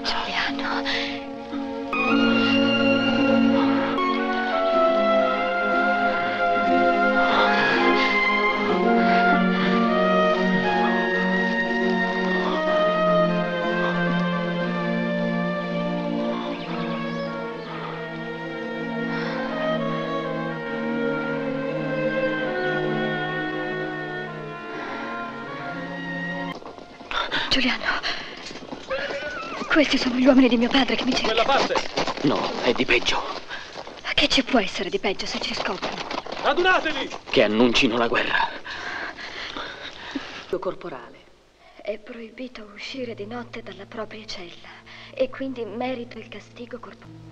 Giuliano. Giuliano, questi sono gli uomini di mio padre che mi cercano. Quella parte! No, è di peggio. Che ci può essere di peggio se ci scoprono? Radunatevi! Che annuncino la guerra. corporale. È proibito uscire di notte dalla propria cella e quindi merito il castigo corporale.